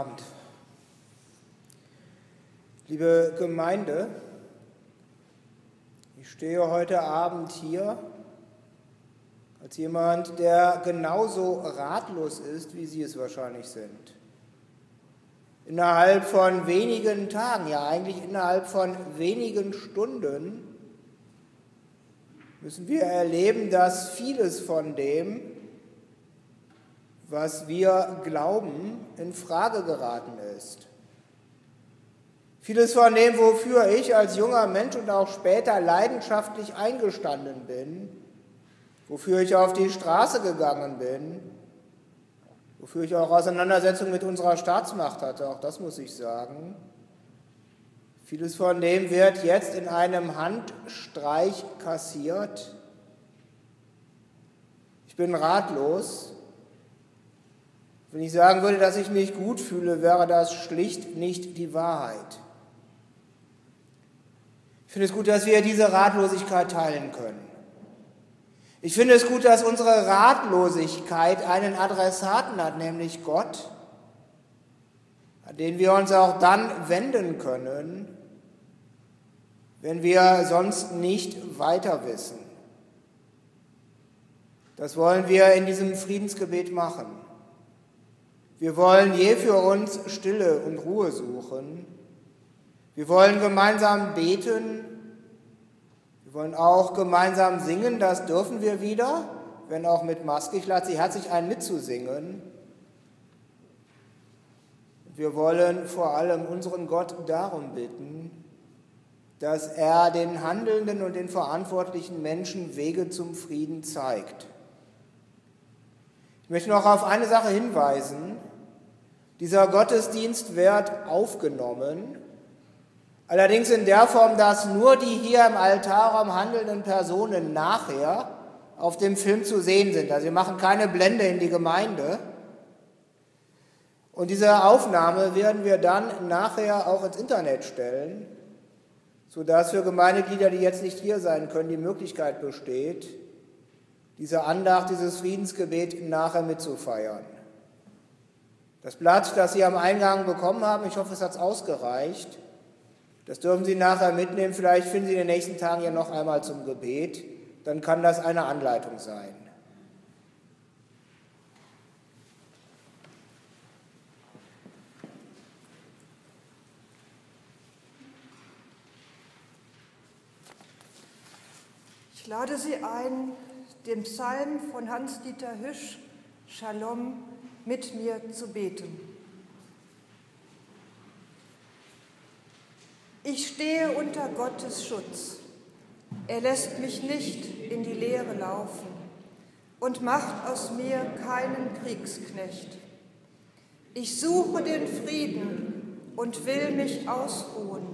Abend. Liebe Gemeinde, ich stehe heute Abend hier als jemand, der genauso ratlos ist, wie Sie es wahrscheinlich sind. Innerhalb von wenigen Tagen, ja eigentlich innerhalb von wenigen Stunden, müssen wir erleben, dass vieles von dem, was wir glauben, in Frage geraten ist. Vieles von dem, wofür ich als junger Mensch und auch später leidenschaftlich eingestanden bin, wofür ich auf die Straße gegangen bin, wofür ich auch Auseinandersetzungen mit unserer Staatsmacht hatte, auch das muss ich sagen. Vieles von dem wird jetzt in einem Handstreich kassiert. Ich bin ratlos wenn ich sagen würde, dass ich mich gut fühle, wäre das schlicht nicht die Wahrheit. Ich finde es gut, dass wir diese Ratlosigkeit teilen können. Ich finde es gut, dass unsere Ratlosigkeit einen Adressaten hat, nämlich Gott, an den wir uns auch dann wenden können, wenn wir sonst nicht weiter wissen. Das wollen wir in diesem Friedensgebet machen. Wir wollen je für uns Stille und Ruhe suchen. Wir wollen gemeinsam beten. Wir wollen auch gemeinsam singen. Das dürfen wir wieder, wenn auch mit Maske. Ich lade Sie herzlich ein, mitzusingen. Wir wollen vor allem unseren Gott darum bitten, dass er den handelnden und den verantwortlichen Menschen Wege zum Frieden zeigt. Ich möchte noch auf eine Sache hinweisen. Dieser Gottesdienst wird aufgenommen, allerdings in der Form, dass nur die hier im Altarraum handelnden Personen nachher auf dem Film zu sehen sind. Also wir machen keine Blende in die Gemeinde. Und diese Aufnahme werden wir dann nachher auch ins Internet stellen, sodass für Gemeindeglieder, die jetzt nicht hier sein können, die Möglichkeit besteht, diese Andacht, dieses Friedensgebet nachher mitzufeiern. Das Blatt, das Sie am Eingang bekommen haben, ich hoffe, es hat ausgereicht. Das dürfen Sie nachher mitnehmen. Vielleicht finden Sie in den nächsten Tagen ja noch einmal zum Gebet. Dann kann das eine Anleitung sein. Ich lade Sie ein, den Psalm von Hans-Dieter Hüsch, Shalom, mit mir zu beten. Ich stehe unter Gottes Schutz. Er lässt mich nicht in die Leere laufen und macht aus mir keinen Kriegsknecht. Ich suche den Frieden und will mich ausruhen,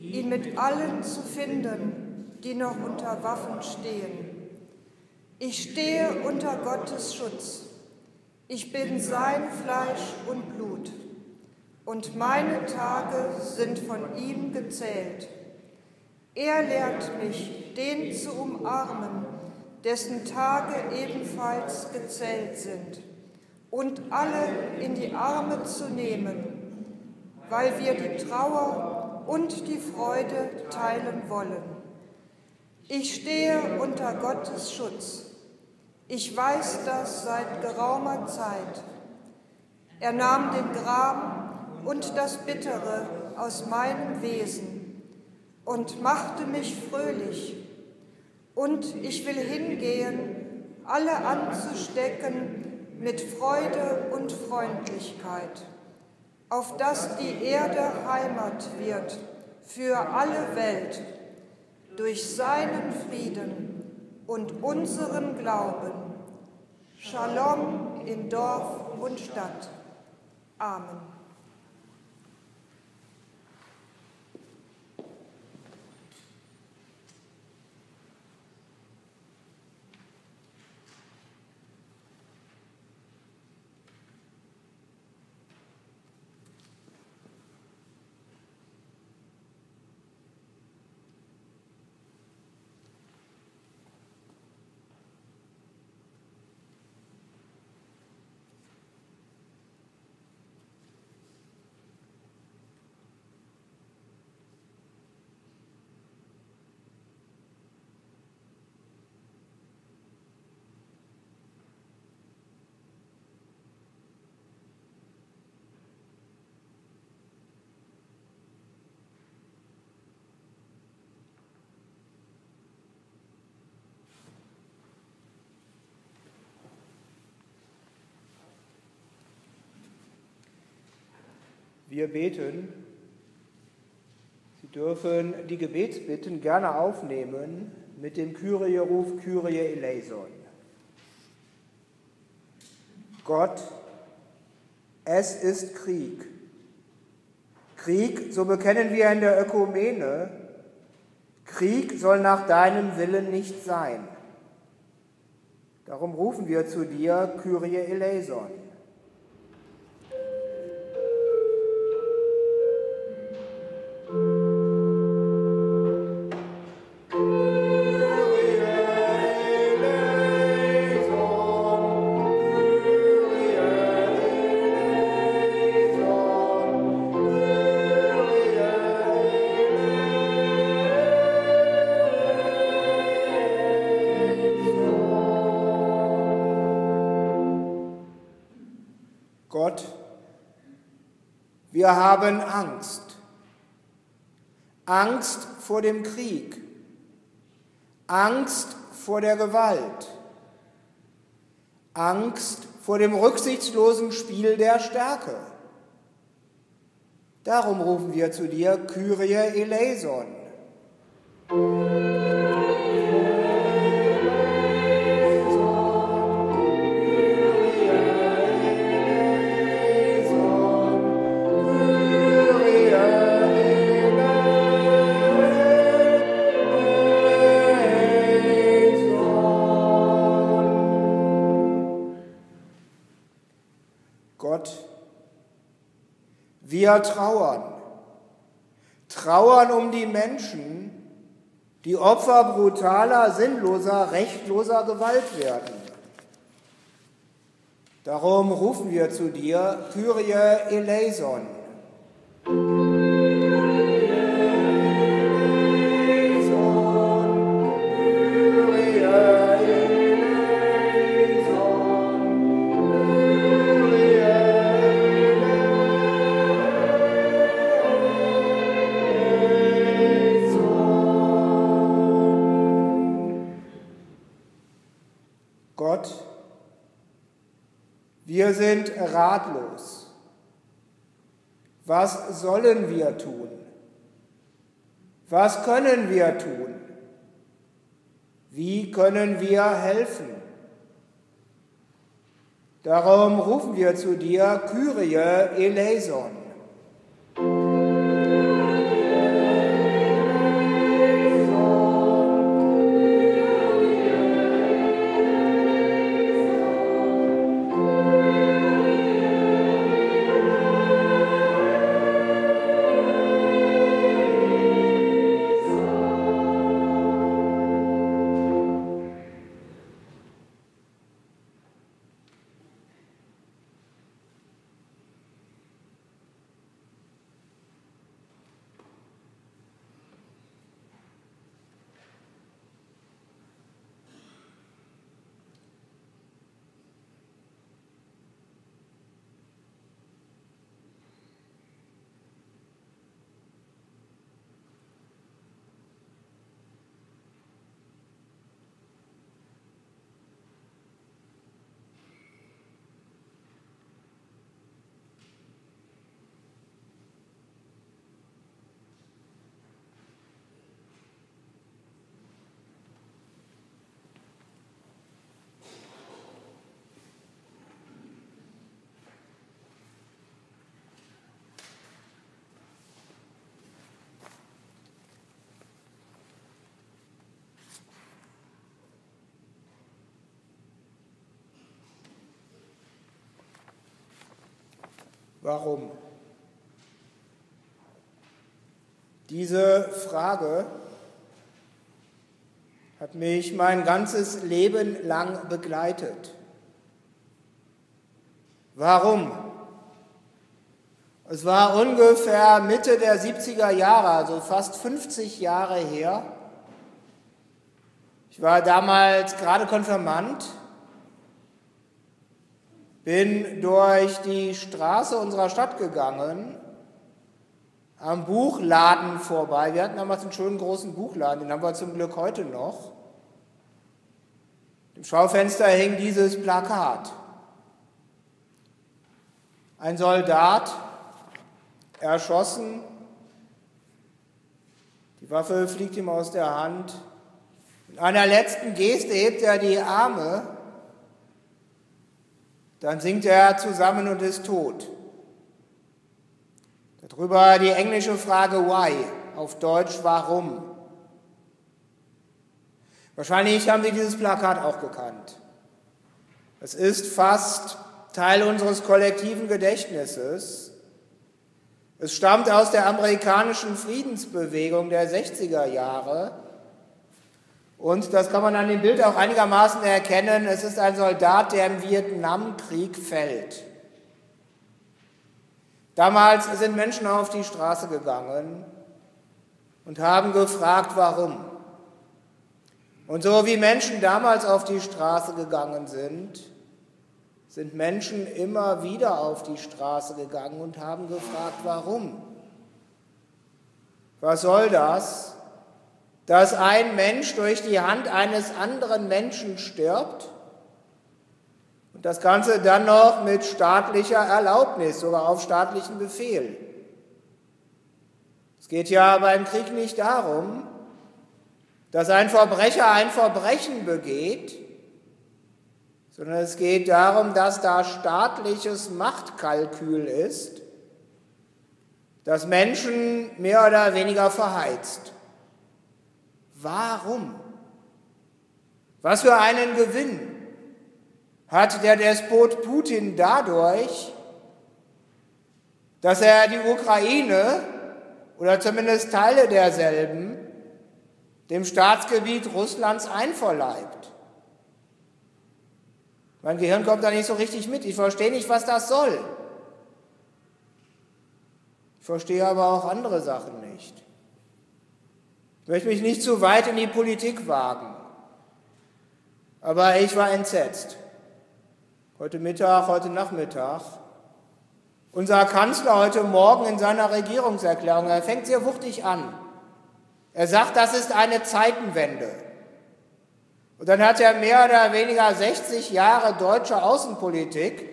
ihn mit allen zu finden, die noch unter Waffen stehen. Ich stehe unter Gottes Schutz ich bin sein Fleisch und Blut, und meine Tage sind von ihm gezählt. Er lehrt mich, den zu umarmen, dessen Tage ebenfalls gezählt sind, und alle in die Arme zu nehmen, weil wir die Trauer und die Freude teilen wollen. Ich stehe unter Gottes Schutz ich weiß das seit geraumer Zeit. Er nahm den Gram und das Bittere aus meinem Wesen und machte mich fröhlich. Und ich will hingehen, alle anzustecken mit Freude und Freundlichkeit, auf dass die Erde Heimat wird für alle Welt durch seinen Frieden und unseren Glauben. Shalom in Dorf und Stadt. Amen. Wir beten. Sie dürfen die Gebetsbitten gerne aufnehmen mit dem Kyrie-Ruf Kyrie eleison. Gott, es ist Krieg. Krieg, so bekennen wir in der Ökumene, Krieg soll nach deinem Willen nicht sein. Darum rufen wir zu dir, Kyrie eleison. Haben Angst. Angst vor dem Krieg. Angst vor der Gewalt. Angst vor dem rücksichtslosen Spiel der Stärke. Darum rufen wir zu dir, Kyrie eleison. Wir trauern. Trauern um die Menschen, die Opfer brutaler, sinnloser, rechtloser Gewalt werden. Darum rufen wir zu dir, Kyrie eleison. Ratlos. Was sollen wir tun? Was können wir tun? Wie können wir helfen? Darum rufen wir zu dir, Kyrie eleison. Warum? Diese Frage hat mich mein ganzes Leben lang begleitet. Warum? Es war ungefähr Mitte der 70er Jahre, also fast 50 Jahre her. Ich war damals gerade Konfirmand bin durch die Straße unserer Stadt gegangen, am Buchladen vorbei. Wir hatten damals einen schönen großen Buchladen, den haben wir zum Glück heute noch. Im Schaufenster hing dieses Plakat. Ein Soldat erschossen. Die Waffe fliegt ihm aus der Hand. In einer letzten Geste hebt er die Arme. Dann sinkt er zusammen und ist tot. Darüber die englische Frage why, auf Deutsch warum. Wahrscheinlich haben Sie dieses Plakat auch gekannt. Es ist fast Teil unseres kollektiven Gedächtnisses. Es stammt aus der amerikanischen Friedensbewegung der 60er Jahre. Und das kann man an dem Bild auch einigermaßen erkennen. Es ist ein Soldat, der im Vietnamkrieg fällt. Damals sind Menschen auf die Straße gegangen und haben gefragt, warum. Und so wie Menschen damals auf die Straße gegangen sind, sind Menschen immer wieder auf die Straße gegangen und haben gefragt, warum? Was soll das, dass ein Mensch durch die Hand eines anderen Menschen stirbt und das Ganze dann noch mit staatlicher Erlaubnis, sogar auf staatlichen Befehl? Es geht ja beim Krieg nicht darum, dass ein Verbrecher ein Verbrechen begeht, sondern es geht darum, dass da staatliches Machtkalkül ist, das Menschen mehr oder weniger verheizt. Warum? Was für einen Gewinn hat der Despot Putin dadurch, dass er die Ukraine oder zumindest Teile derselben dem Staatsgebiet Russlands einverleibt? Mein Gehirn kommt da nicht so richtig mit. Ich verstehe nicht, was das soll. Ich verstehe aber auch andere Sachen nicht. Ich möchte mich nicht zu weit in die Politik wagen. Aber ich war entsetzt. Heute Mittag, heute Nachmittag. Unser Kanzler heute Morgen in seiner Regierungserklärung, er fängt sehr wuchtig an. Er sagt, das ist eine Zeitenwende. Und dann hat er mehr oder weniger 60 Jahre deutsche Außenpolitik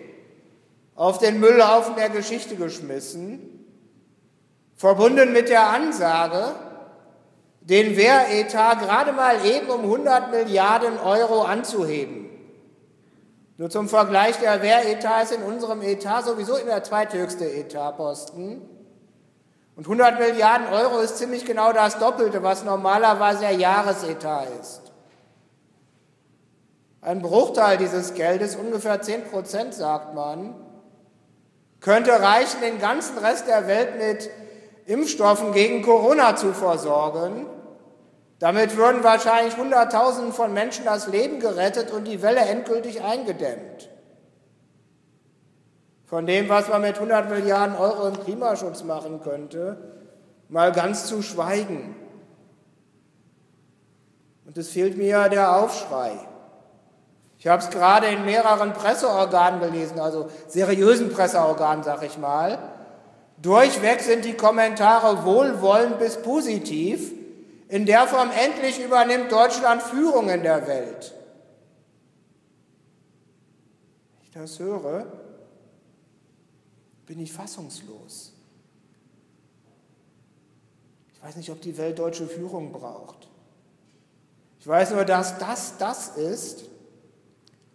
auf den Müllhaufen der Geschichte geschmissen, verbunden mit der Ansage, den Wehretat gerade mal eben um 100 Milliarden Euro anzuheben. Nur zum Vergleich, der Wehretat ist in unserem Etat sowieso immer der zweithöchste Etatposten. Und 100 Milliarden Euro ist ziemlich genau das Doppelte, was normalerweise der Jahresetat ist. Ein Bruchteil dieses Geldes, ungefähr 10 Prozent, sagt man, könnte reichen, den ganzen Rest der Welt mit Impfstoffen gegen Corona zu versorgen. Damit würden wahrscheinlich Hunderttausenden von Menschen das Leben gerettet und die Welle endgültig eingedämmt. Von dem, was man mit 100 Milliarden Euro im Klimaschutz machen könnte, mal ganz zu schweigen. Und es fehlt mir der Aufschrei. Ich habe es gerade in mehreren Presseorganen gelesen, also seriösen Presseorganen, sag ich mal. Durchweg sind die Kommentare wohlwollend bis positiv. In der Form endlich übernimmt Deutschland Führung in der Welt. Wenn ich das höre, bin ich fassungslos. Ich weiß nicht, ob die Welt deutsche Führung braucht. Ich weiß nur, dass das das ist,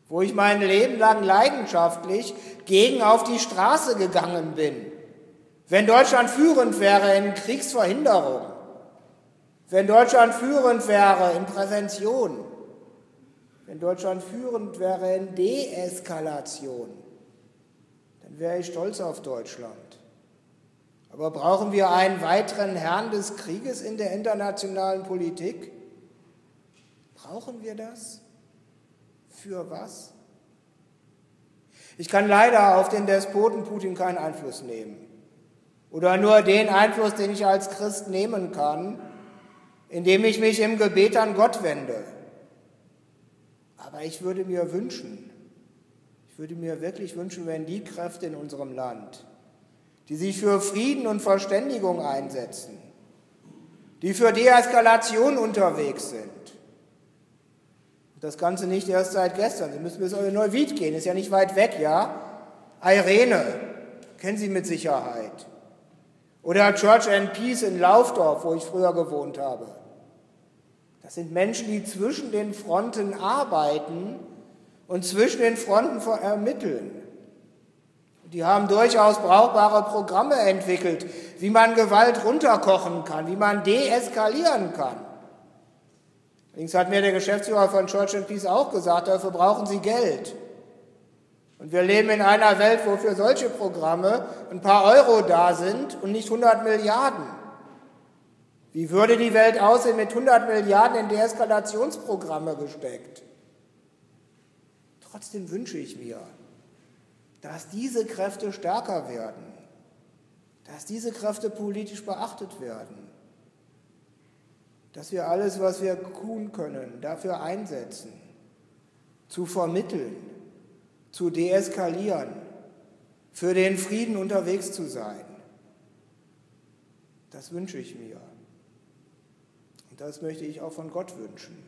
wo ich mein Leben lang leidenschaftlich gegen auf die Straße gegangen bin. Wenn Deutschland führend wäre in Kriegsverhinderung, wenn Deutschland führend wäre in Prävention, wenn Deutschland führend wäre in Deeskalation, dann wäre ich stolz auf Deutschland. Aber brauchen wir einen weiteren Herrn des Krieges in der internationalen Politik? Brauchen wir das? Für was? Ich kann leider auf den Despoten Putin keinen Einfluss nehmen. Oder nur den Einfluss, den ich als Christ nehmen kann, indem ich mich im Gebet an Gott wende. Aber ich würde mir wünschen, ich würde mir wirklich wünschen, wenn die Kräfte in unserem Land, die sich für Frieden und Verständigung einsetzen, die für Deeskalation unterwegs sind, das Ganze nicht erst seit gestern. Sie müssen bis Neuwied gehen, ist ja nicht weit weg, ja? Irene, kennen Sie mit Sicherheit. Oder Church and Peace in Laufdorf, wo ich früher gewohnt habe. Das sind Menschen, die zwischen den Fronten arbeiten und zwischen den Fronten ermitteln. Die haben durchaus brauchbare Programme entwickelt, wie man Gewalt runterkochen kann, wie man deeskalieren kann. Allerdings hat mir der Geschäftsführer von Church and Peace auch gesagt, dafür brauchen sie Geld. Und wir leben in einer Welt, wo für solche Programme ein paar Euro da sind und nicht 100 Milliarden. Wie würde die Welt aussehen mit 100 Milliarden in Deeskalationsprogramme gesteckt? Trotzdem wünsche ich mir, dass diese Kräfte stärker werden, dass diese Kräfte politisch beachtet werden, dass wir alles, was wir tun können, dafür einsetzen, zu vermitteln, zu deeskalieren, für den Frieden unterwegs zu sein. Das wünsche ich mir. Das möchte ich auch von Gott wünschen.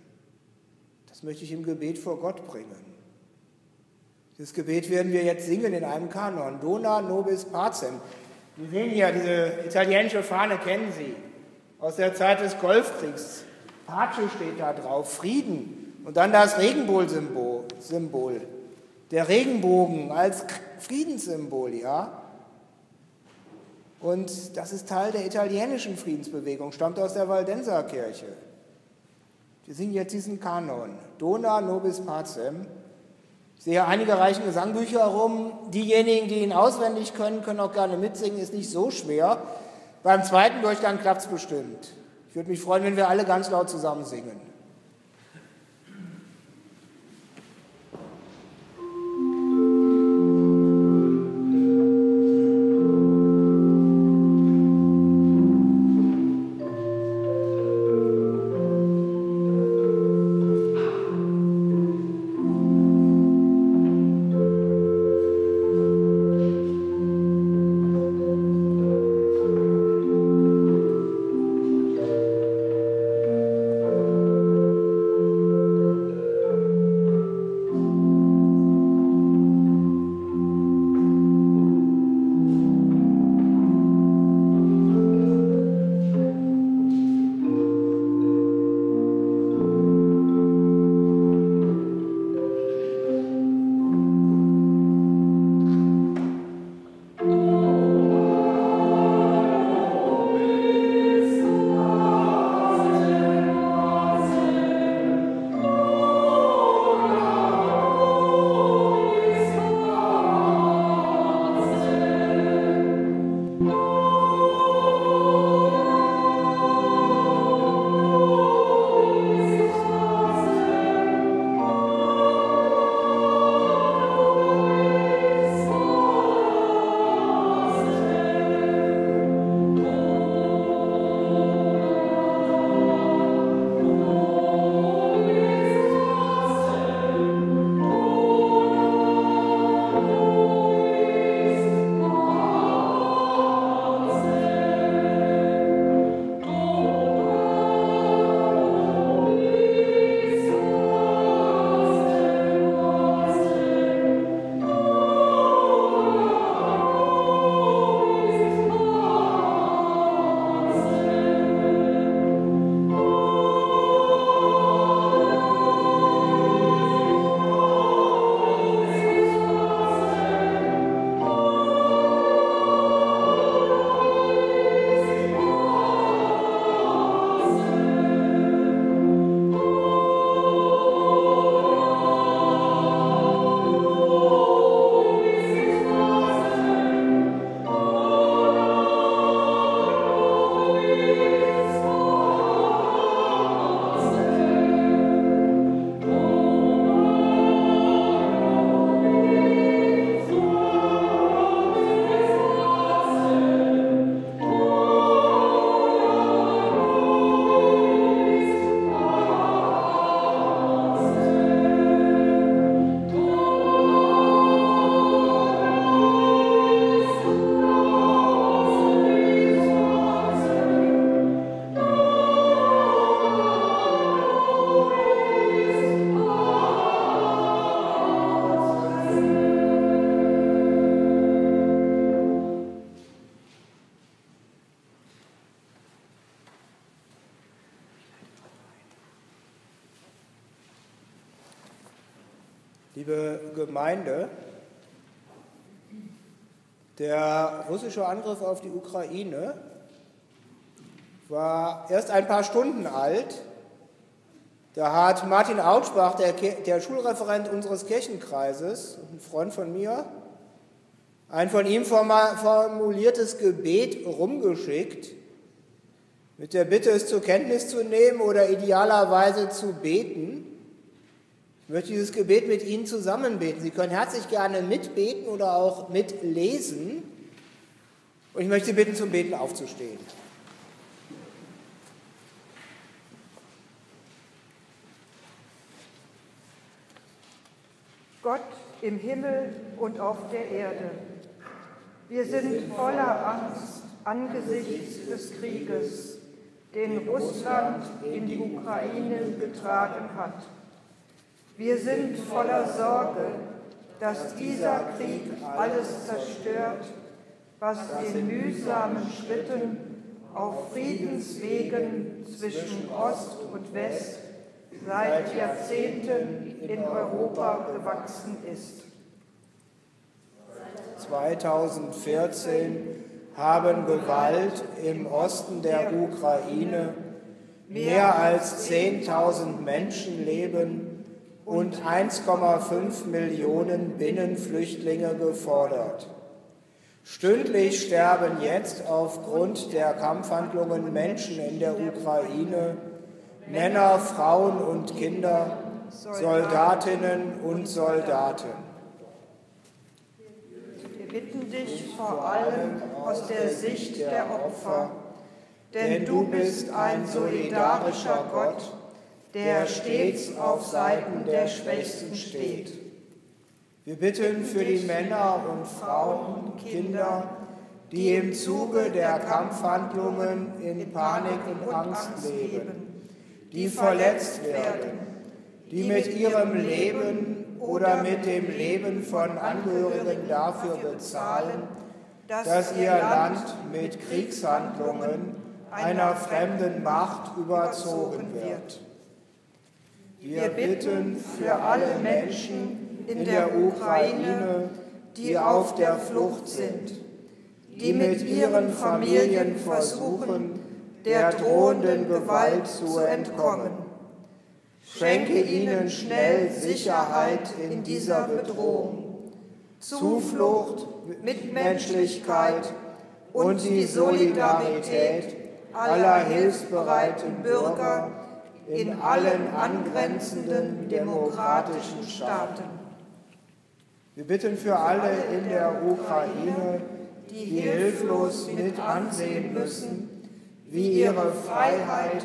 Das möchte ich im Gebet vor Gott bringen. Das Gebet werden wir jetzt singen in einem Kanon. Dona nobis pacem. Sie sehen hier diese italienische Fahne, kennen Sie, aus der Zeit des Golfkriegs. Pace steht da drauf, Frieden. Und dann das Regenbogensymbol. Der Regenbogen als Friedenssymbol, ja. Und das ist Teil der italienischen Friedensbewegung, stammt aus der Valdenserkirche. Wir singen jetzt diesen Kanon. Dona nobis pacem. Ich sehe einige reichen Gesangbücher herum. Diejenigen, die ihn auswendig können, können auch gerne mitsingen, ist nicht so schwer. Beim zweiten Durchgang klappt es bestimmt. Ich würde mich freuen, wenn wir alle ganz laut zusammen singen. Liebe Gemeinde, der russische Angriff auf die Ukraine war erst ein paar Stunden alt. Da hat Martin Autschbach, der, der Schulreferent unseres Kirchenkreises, ein Freund von mir, ein von ihm formuliertes Gebet rumgeschickt, mit der Bitte, es zur Kenntnis zu nehmen oder idealerweise zu beten. Ich möchte dieses Gebet mit Ihnen zusammen beten. Sie können herzlich gerne mitbeten oder auch mitlesen. Und ich möchte Sie bitten, zum Beten aufzustehen. Gott im Himmel und auf der Erde. Wir sind voller Angst angesichts des Krieges, den Russland in die Ukraine getragen hat. Wir sind voller Sorge, dass dieser Krieg alles zerstört, was in mühsamen Schritten auf Friedenswegen zwischen Ost und West seit Jahrzehnten in Europa gewachsen ist. 2014 haben Gewalt im Osten der Ukraine mehr als 10.000 Menschenleben und 1,5 Millionen Binnenflüchtlinge gefordert. Stündlich sterben jetzt aufgrund der Kampfhandlungen Menschen in der Ukraine, Männer, Frauen und Kinder, Soldatinnen und Soldaten bitten dich vor allem aus der Sicht der Opfer, denn du bist ein solidarischer Gott, der stets auf Seiten der Schwächsten steht. Wir bitten für die Männer und Frauen Kinder, die im Zuge der Kampfhandlungen in Panik und Angst leben, die verletzt werden, die mit ihrem Leben oder mit dem Leben von Angehörigen dafür bezahlen, dass ihr Land mit Kriegshandlungen einer fremden Macht überzogen wird. Wir bitten für alle Menschen in der Ukraine, die auf der Flucht sind, die mit ihren Familien versuchen, der drohenden Gewalt zu entkommen. Schenke ihnen schnell Sicherheit in dieser Bedrohung, Zuflucht, Mitmenschlichkeit und die Solidarität aller hilfsbereiten Bürger in allen angrenzenden demokratischen Staaten. Wir bitten für alle in der Ukraine, die hilflos mit ansehen müssen, wie ihre Freiheit,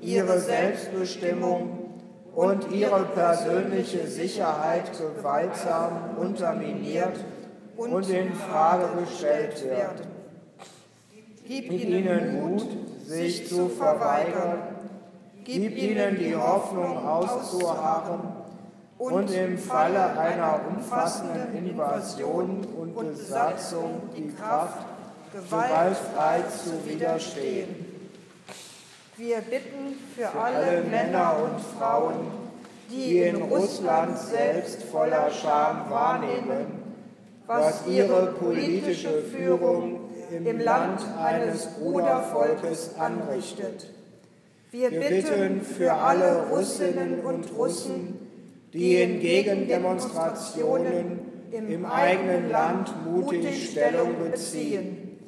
ihre Selbstbestimmung und ihre persönliche Sicherheit gewaltsam unterminiert und in Frage gestellt werden. Gib ihnen Mut, sich zu verweigern. Gib ihnen die Hoffnung auszuharren und im Falle einer umfassenden Invasion und Besatzung die Kraft, gewaltfrei zu widerstehen. Wir bitten für alle Männer und Frauen, die in Russland selbst voller Scham wahrnehmen, was ihre politische Führung im Land eines Brudervolkes anrichtet. Wir bitten für alle Russinnen und Russen, die in Gegendemonstrationen im eigenen Land mutig Stellung beziehen.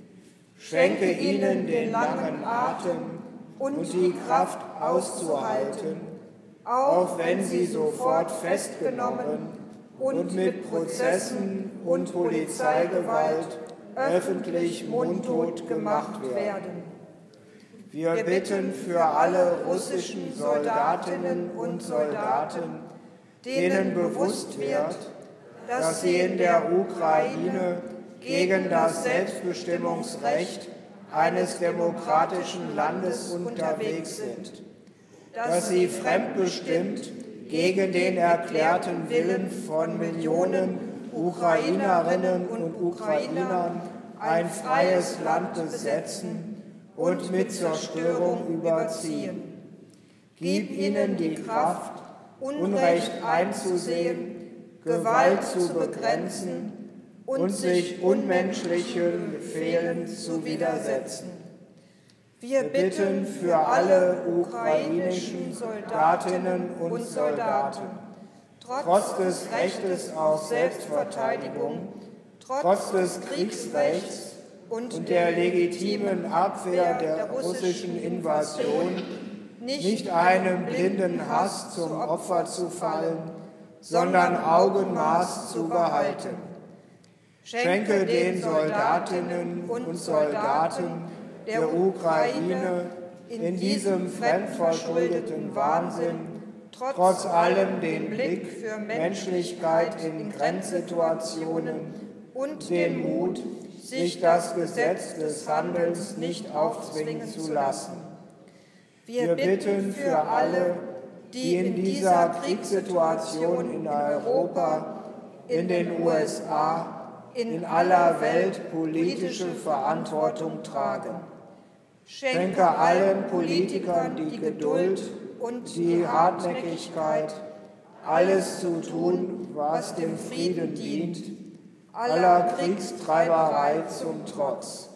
Schenke ihnen den langen Atem und die Kraft auszuhalten, auch wenn sie sofort festgenommen und mit Prozessen und Polizeigewalt öffentlich mundtot gemacht werden. Wir bitten für alle russischen Soldatinnen und Soldaten, denen bewusst wird, dass sie in der Ukraine gegen das Selbstbestimmungsrecht eines demokratischen Landes unterwegs sind, dass sie fremdbestimmt gegen den erklärten Willen von Millionen Ukrainerinnen und Ukrainern ein freies Land besetzen und mit Zerstörung überziehen. Gib ihnen die Kraft, Unrecht einzusehen, Gewalt zu begrenzen und sich unmenschlichen Befehlen zu widersetzen. Wir bitten für alle ukrainischen Soldatinnen und Soldaten, trotz des Rechtes auf Selbstverteidigung, trotz des Kriegsrechts und der legitimen Abwehr der russischen Invasion, nicht einem blinden Hass zum Opfer zu fallen, sondern Augenmaß zu behalten. Schenke den Soldatinnen und Soldaten der Ukraine in diesem fremdverschuldeten Wahnsinn trotz allem den Blick für Menschlichkeit in Grenzsituationen und den Mut, sich das Gesetz des Handelns nicht aufzwingen zu lassen. Wir bitten für alle, die in dieser Kriegssituation in Europa, in den USA, in aller Welt politische Verantwortung tragen. Schenke allen Politikern die Geduld und die Hartnäckigkeit, alles zu tun, was dem Frieden dient, aller Kriegstreiberei zum Trotz.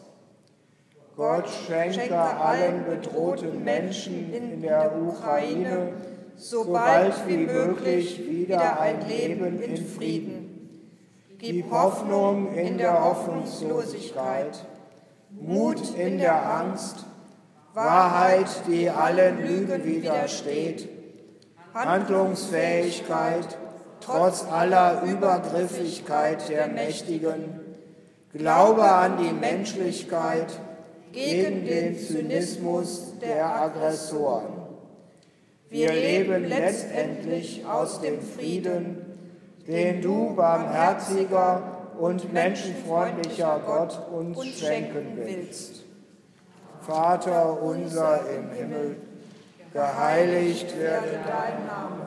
Gott schenke allen bedrohten Menschen in der Ukraine so bald wie möglich wieder ein Leben in Frieden. Gib Hoffnung in der Hoffnungslosigkeit, Mut in der Angst, Wahrheit, die allen Lügen widersteht, Handlungsfähigkeit trotz aller Übergriffigkeit der Mächtigen, Glaube an die Menschlichkeit gegen den Zynismus der Aggressoren. Wir leben letztendlich aus dem Frieden, den du, barmherziger und menschenfreundlicher Gott, uns schenken willst. Vater unser im Himmel, geheiligt werde dein Name,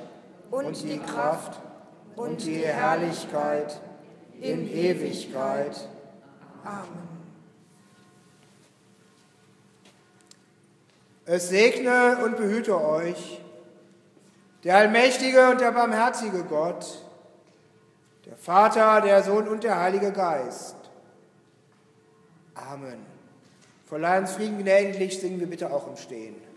und die Kraft und die Herrlichkeit in Ewigkeit. Amen. Es segne und behüte euch der allmächtige und der barmherzige Gott, der Vater, der Sohn und der Heilige Geist. Amen. Vor Frieden gnädiglich singen wir bitte auch im Stehen.